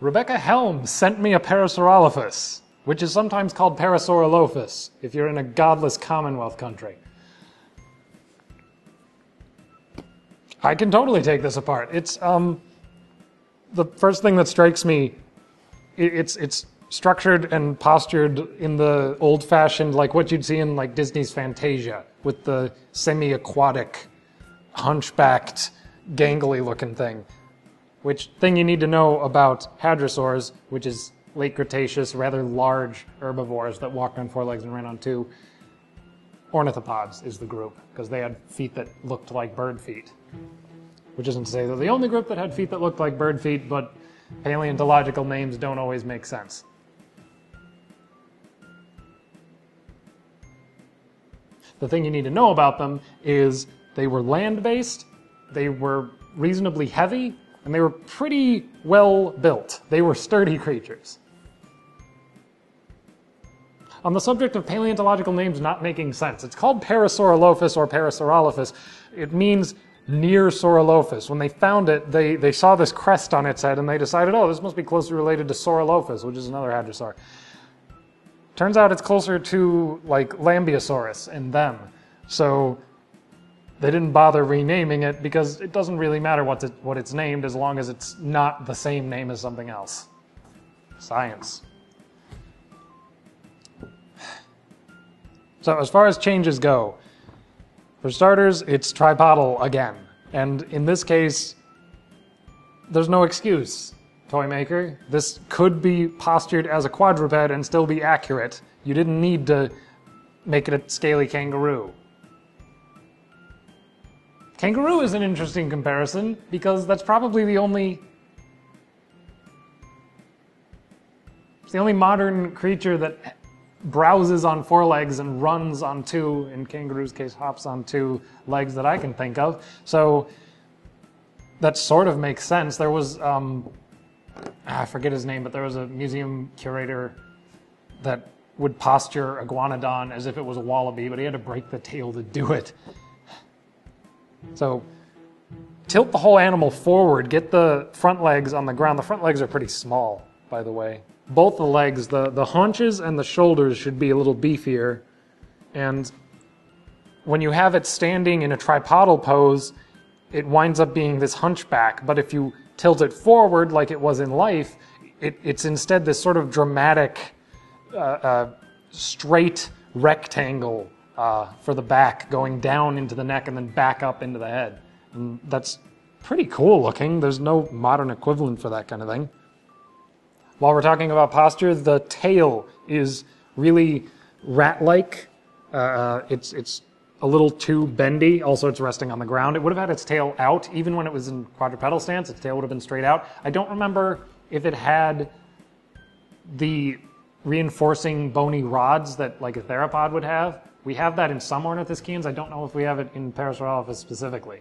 Rebecca Helm sent me a Parasaurolophus, which is sometimes called Parasaurolophus if you're in a godless Commonwealth country. I can totally take this apart. It's um, the first thing that strikes me. It's it's structured and postured in the old-fashioned, like what you'd see in like Disney's Fantasia, with the semi-aquatic, hunchbacked, gangly-looking thing. Which thing you need to know about hadrosaurs, which is late Cretaceous, rather large herbivores that walked on four legs and ran on two. Ornithopods is the group because they had feet that looked like bird feet. Which isn't to say they're the only group that had feet that looked like bird feet, but paleontological names don't always make sense. The thing you need to know about them is they were land based, they were reasonably heavy, and they were pretty well built. They were sturdy creatures. On the subject of paleontological names not making sense, it's called Parasaurolophus or Parasaurolophus. It means near Saurolophus. When they found it, they, they saw this crest on its head and they decided, oh, this must be closely related to Saurolophus, which is another hadrosaur. Turns out it's closer to like Lambeosaurus and them. So they didn't bother renaming it because it doesn't really matter what, it, what it's named as long as it's not the same name as something else. Science. So, as far as changes go, for starters, it's tripodal again. And in this case, there's no excuse, toy maker. This could be postured as a quadruped and still be accurate. You didn't need to make it a scaly kangaroo. Kangaroo is an interesting comparison because that's probably the only it's the only modern creature that browses on four legs and runs on two, in kangaroo's case, hops on two legs that I can think of. So that sort of makes sense. There was, um, I forget his name, but there was a museum curator that would posture iguanodon as if it was a wallaby, but he had to break the tail to do it. So tilt the whole animal forward, get the front legs on the ground. The front legs are pretty small, by the way. Both the legs, the, the haunches and the shoulders should be a little beefier. And when you have it standing in a tripodal pose, it winds up being this hunchback. But if you tilt it forward like it was in life, it, it's instead this sort of dramatic, uh, uh, straight rectangle uh, for the back going down into the neck and then back up into the head. And that's pretty cool looking. There's no modern equivalent for that kind of thing. While we're talking about posture, the tail is really rat-like. Uh, it's it's a little too bendy. Also, it's resting on the ground. It would have had its tail out even when it was in quadrupedal stance. Its tail would have been straight out. I don't remember if it had the reinforcing bony rods that like a theropod would have. We have that in some ornithischians. I don't know if we have it in Paris Parasaurolophus specifically.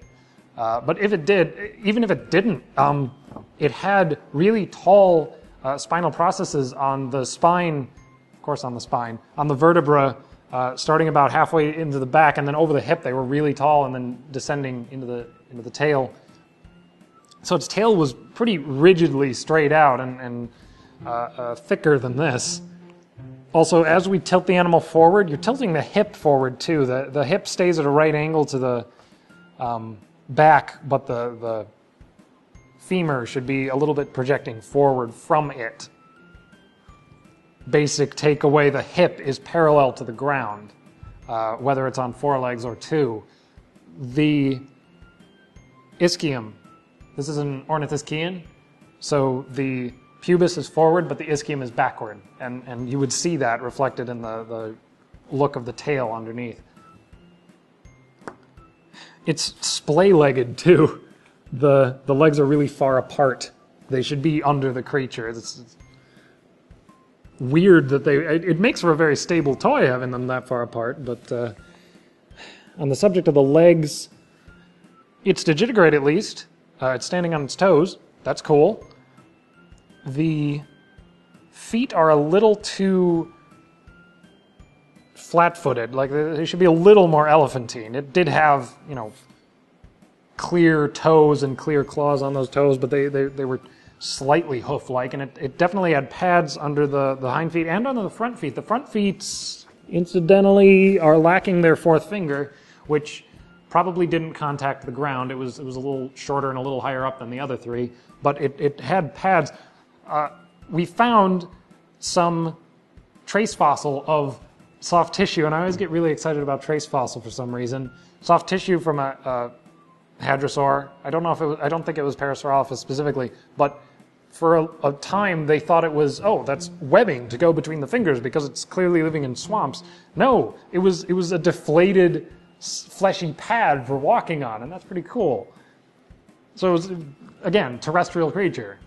Uh, but if it did, even if it didn't, um, it had really tall uh, spinal processes on the spine, of course, on the spine, on the vertebra, uh, starting about halfway into the back, and then over the hip. They were really tall, and then descending into the into the tail. So its tail was pretty rigidly straight out and, and uh, uh, thicker than this. Also, as we tilt the animal forward, you're tilting the hip forward too. The the hip stays at a right angle to the um, back, but the the femur should be a little bit projecting forward from it. Basic takeaway: the hip is parallel to the ground, uh, whether it's on four legs or two. The ischium. This is an ornithischian, so the pubis is forward, but the ischium is backward, and and you would see that reflected in the the look of the tail underneath. It's splay-legged too. The the legs are really far apart. They should be under the creature. It's, it's weird that they. It, it makes for a very stable toy having them that far apart. But uh, on the subject of the legs, it's digitigrade at least. Uh, it's standing on its toes. That's cool. The feet are a little too flat-footed. Like they should be a little more elephantine. It did have, you know, clear toes and clear claws on those toes, but they, they, they were slightly hoof-like, and it, it definitely had pads under the, the hind feet and under the front feet. The front feet, incidentally, are lacking their fourth finger, which probably didn't contact the ground. It was, it was a little shorter and a little higher up than the other three, but it, it had pads. Uh, we found some trace fossil of soft tissue, and I always get really excited about trace fossil for some reason. Soft tissue from a, a hadrosaur. I don't know if it was, I don't think it was Parasaurolophus specifically, but for a, a, time they thought it was, oh, that's webbing to go between the fingers because it's clearly living in swamps. No, it was, it was a deflated fleshy pad for walking on, and that's pretty cool. So it was, again, terrestrial creature.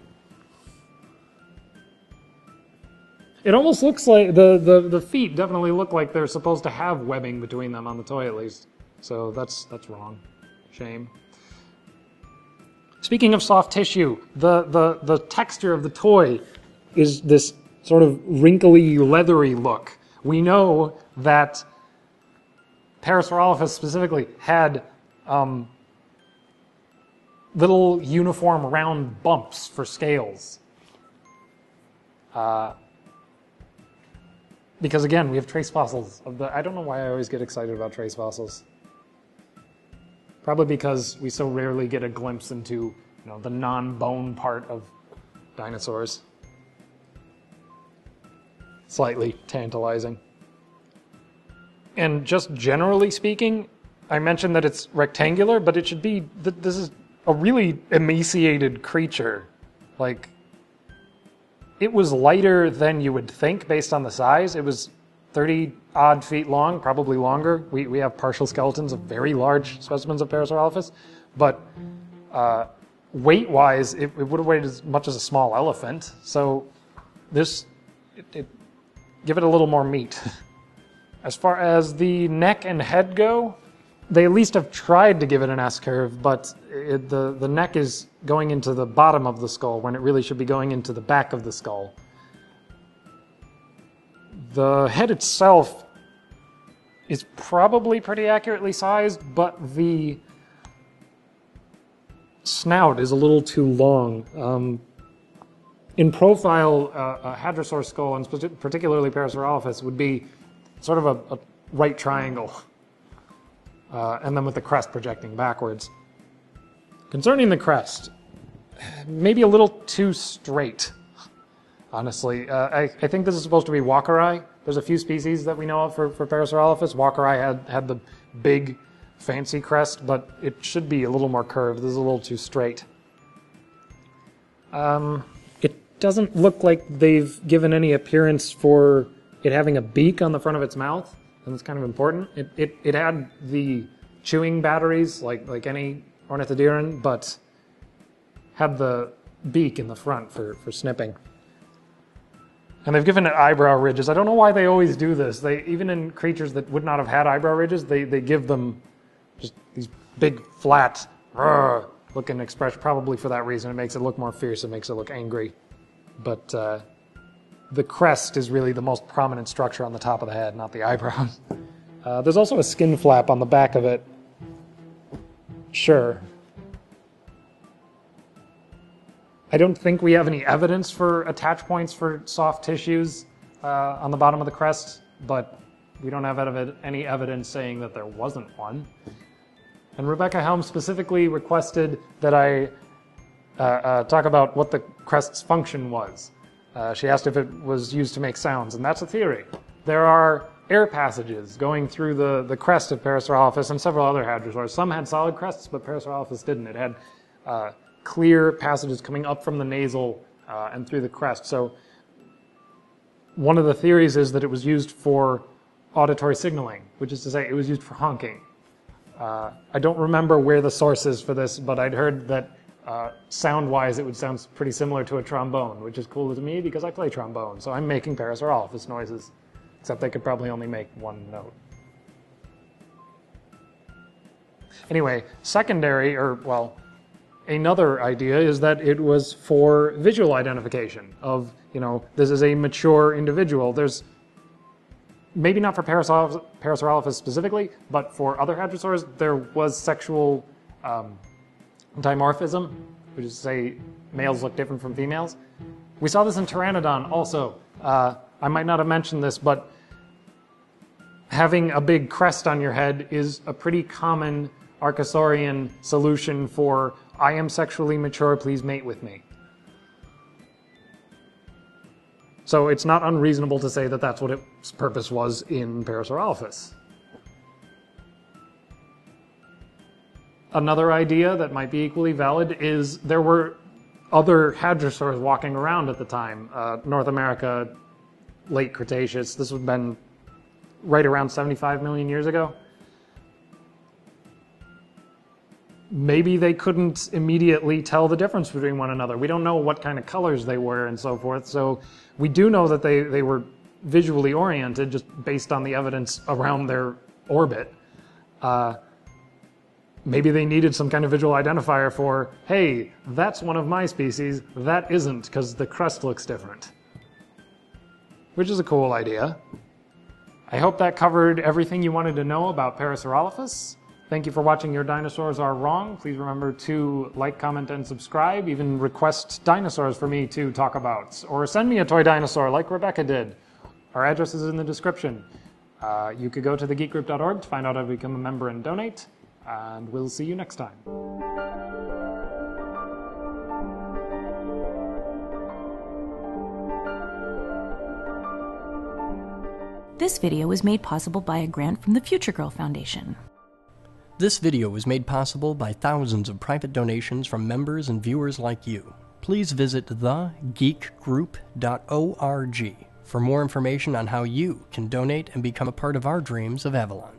It almost looks like the, the, the feet definitely look like they're supposed to have webbing between them on the toy at least. So that's that's wrong. Shame. Speaking of soft tissue, the, the, the texture of the toy is this sort of wrinkly, leathery look. We know that Parasaurolophus specifically had um, little uniform round bumps for scales. Uh, because again, we have trace fossils of the. I don't know why I always get excited about trace fossils. Probably because we so rarely get a glimpse into you know the non-bone part of dinosaurs. Slightly tantalizing. And just generally speaking, I mentioned that it's rectangular, but it should be. This is a really emaciated creature. Like it was lighter than you would think based on the size. It was 30 odd feet long, probably longer. We, we have partial skeletons of very large specimens of Parasaurolophus, but uh, weight wise, it, it, would have weighed as much as a small elephant. So this, it, it, give it a little more meat. As far as the neck and head go, they at least have tried to give it an S curve, but it, the, the neck is going into the bottom of the skull when it really should be going into the back of the skull. The head itself is probably pretty accurately sized, but the snout is a little too long. Um, in profile, uh, a hadrosaur skull, and particularly Parasaurolophus, would be sort of a, a right triangle uh, and then with the crest projecting backwards. Concerning the crest, maybe a little too straight, honestly. Uh, I, I, think this is supposed to be walkeri. There's a few species that we know of for, for Parasaurolophus. Walkeri had, had the big, fancy crest, but it should be a little more curved. This is a little too straight. Um, it doesn't look like they've given any appearance for it having a beak on the front of its mouth and that's kind of important. It, it, it had the chewing batteries like, like any ornithodira, but had the beak in the front for, for snipping. And they've given it eyebrow ridges. I don't know why they always do this. They even in creatures that would not have had eyebrow ridges, they, they give them just these big flat looking expression. Probably for that reason, it makes it look more fierce. It makes it look angry. But uh, the crest is really the most prominent structure on the top of the head, not the eyebrows. Uh, there's also a skin flap on the back of it. Sure. I don't think we have any evidence for attach points for soft tissues uh, on the bottom of the crest, but we don't have any evidence saying that there wasn't one. And Rebecca Helm specifically requested that I uh, uh, talk about what the crest's function was. Uh, she asked if it was used to make sounds, and that's a theory. There are air passages going through the, the crest of Parasaurolophus and several other hadrosaurs. Some had solid crests, but Parasaurolophus didn't. It had uh, clear passages coming up from the nasal uh, and through the crest. So one of the theories is that it was used for auditory signaling, which is to say it was used for honking. Uh, I don't remember where the source is for this, but I'd heard that uh, sound-wise, it would sound pretty similar to a trombone, which is cool to me because I play trombone. So I'm making Parasaurolophus noises, except they could probably only make one note. Anyway, secondary, or well, another idea is that it was for visual identification of, you know, this is a mature individual. There's maybe not for Parasaurolophus, specifically, but for other hadrosaurs, there was sexual um, dimorphism, which is to say males look different from females. We saw this in Pteranodon also. Uh, I might not have mentioned this, but having a big crest on your head is a pretty common Archosaurian solution for I am sexually mature, please mate with me. So it's not unreasonable to say that that's what its purpose was in Parasaurolophus. Another idea that might be equally valid is there were other hadrosaurs walking around at the time. Uh, North America, late Cretaceous. This would have been right around 75 million years ago. Maybe they couldn't immediately tell the difference between one another. We don't know what kind of colors they were and so forth. So we do know that they, they were visually oriented just based on the evidence around their orbit. Uh, maybe they needed some kind of visual identifier for, hey, that's one of my species, that isn't because the crust looks different. Which is a cool idea. I hope that covered everything you wanted to know about Parasaurolophus. Thank you for watching Your Dinosaurs Are Wrong. Please remember to like, comment, and subscribe. Even request dinosaurs for me to talk about. Or send me a toy dinosaur like Rebecca did. Our address is in the description. Uh, you could go to thegeekgroup.org to find out how to become a member and donate. And we'll see you next time. This video was made possible by a grant from the Future Girl Foundation. This video was made possible by thousands of private donations from members and viewers like you. Please visit thegeekgroup.org for more information on how you can donate and become a part of our dreams of Avalon.